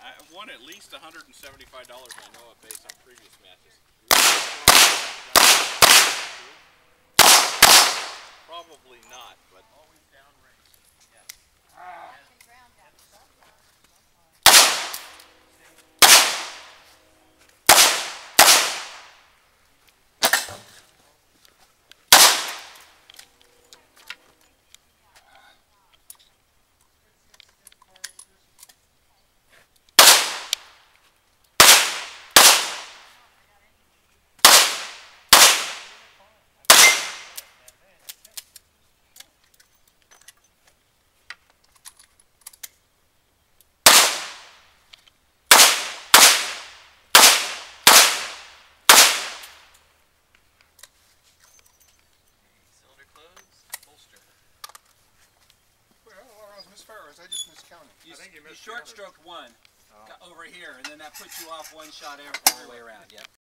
I won at least $175 I know of based on previous matches. Probably not, but I just miscounted. You, I think you you short the stroked one Oh. over here, and then that puts you off one shot every, all the way around. Yep.